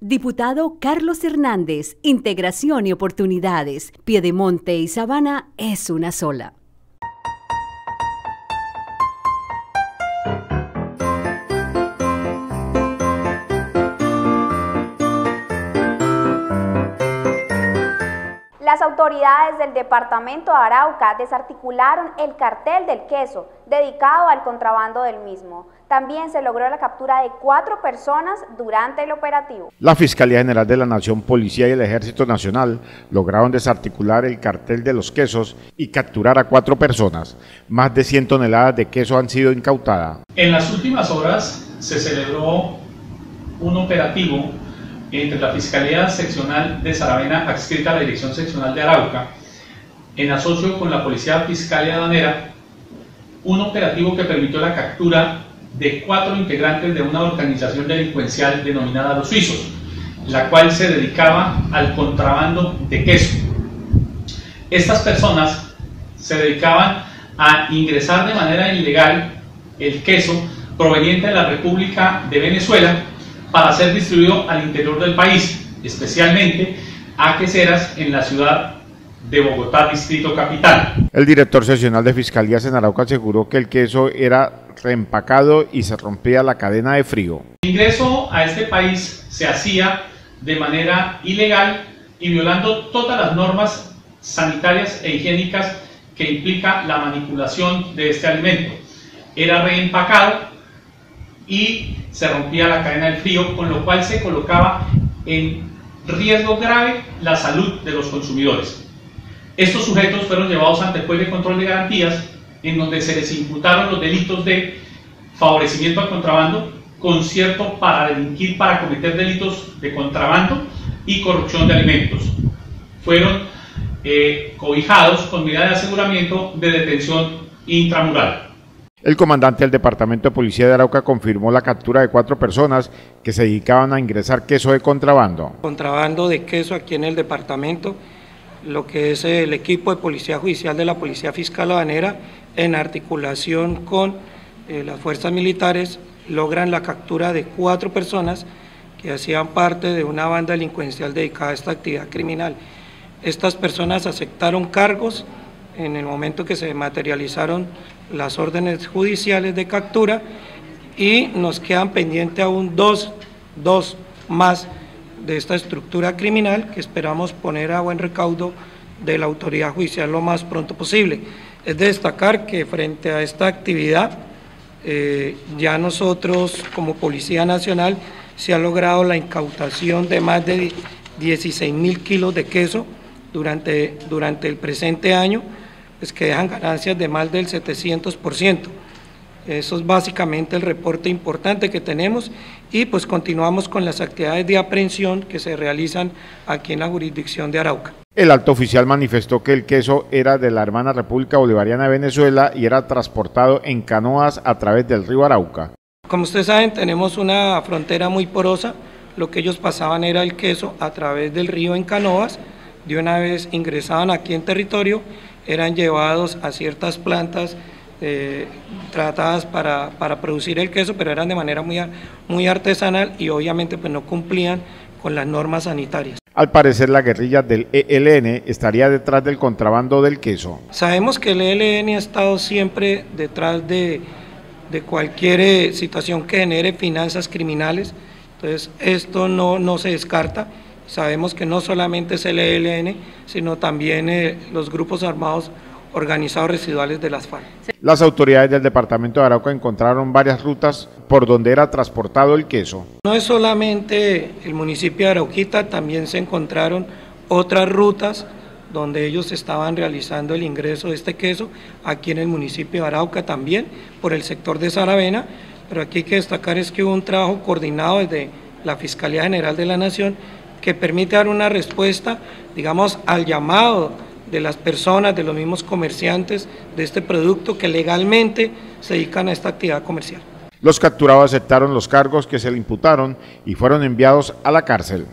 Diputado Carlos Hernández, Integración y Oportunidades. Piedemonte y Sabana es una sola. Las autoridades del departamento de Arauca desarticularon el cartel del queso dedicado al contrabando del mismo. También se logró la captura de cuatro personas durante el operativo. La Fiscalía General de la Nación, Policía y el Ejército Nacional lograron desarticular el cartel de los quesos y capturar a cuatro personas. Más de 100 toneladas de queso han sido incautadas. En las últimas horas se celebró un operativo entre la Fiscalía Seccional de Saravena, adscrita a la Dirección Seccional de Arauca, en asocio con la Policía Fiscal y Aduanera, un operativo que permitió la captura de cuatro integrantes de una organización delincuencial denominada Los Suizos, la cual se dedicaba al contrabando de queso. Estas personas se dedicaban a ingresar de manera ilegal el queso proveniente de la República de Venezuela para ser distribuido al interior del país, especialmente a queseras en la ciudad de Bogotá, Distrito Capital. El director seccional de Fiscalías en Arauca aseguró que el queso era reempacado y se rompía la cadena de frío. El ingreso a este país se hacía de manera ilegal y violando todas las normas sanitarias e higiénicas que implica la manipulación de este alimento. Era reempacado y se rompía la cadena del frío, con lo cual se colocaba en riesgo grave la salud de los consumidores. Estos sujetos fueron llevados ante el juez de control de garantías, en donde se les imputaron los delitos de favorecimiento al contrabando, concierto para delinquir, para cometer delitos de contrabando y corrupción de alimentos. Fueron eh, cobijados con medida de aseguramiento de detención intramural. El comandante del Departamento de Policía de Arauca confirmó la captura de cuatro personas que se dedicaban a ingresar queso de contrabando. Contrabando de queso aquí en el departamento, lo que es el equipo de Policía Judicial de la Policía Fiscal Aduanera, en articulación con eh, las fuerzas militares, logran la captura de cuatro personas que hacían parte de una banda delincuencial dedicada a esta actividad criminal. Estas personas aceptaron cargos en el momento que se materializaron las órdenes judiciales de captura y nos quedan pendientes aún dos, dos más de esta estructura criminal que esperamos poner a buen recaudo de la autoridad judicial lo más pronto posible. Es de destacar que frente a esta actividad, eh, ya nosotros como Policía Nacional se ha logrado la incautación de más de 16 mil kilos de queso durante, durante el presente año, pues que dejan ganancias de más del 700%. Eso es básicamente el reporte importante que tenemos y pues continuamos con las actividades de aprehensión que se realizan aquí en la jurisdicción de Arauca. El alto oficial manifestó que el queso era de la hermana República Bolivariana de Venezuela y era transportado en canoas a través del río Arauca. Como ustedes saben, tenemos una frontera muy porosa. Lo que ellos pasaban era el queso a través del río en canoas. De una vez ingresaban aquí en territorio eran llevados a ciertas plantas eh, tratadas para, producir el queso, pero eran de manera muy, muy artesanal y obviamente pues no cumplían con las normas sanitarias. Al parecer la guerrilla del ELN estaría detrás del contrabando del queso. Sabemos que el ELN ha estado siempre detrás de, de cualquier eh, situación que genere finanzas criminales, entonces esto no, no se descarta. Sabemos que no solamente es el ELN, sino también eh, los grupos armados organizados residuales de las FARC. Las autoridades del departamento de Arauca encontraron varias rutas por donde era transportado el queso. No es solamente el municipio de Arauquita, también se encontraron otras rutas donde ellos estaban realizando el ingreso de este queso, aquí en el municipio de Arauca también, por el sector de Saravena, pero aquí hay que destacar es que hubo un trabajo coordinado desde la Fiscalía General de la Nación que permite dar una respuesta, digamos, al llamado de las personas, de los mismos comerciantes de este producto que legalmente se dedican a esta actividad comercial. Los capturados aceptaron los cargos que se le imputaron y fueron enviados a la cárcel.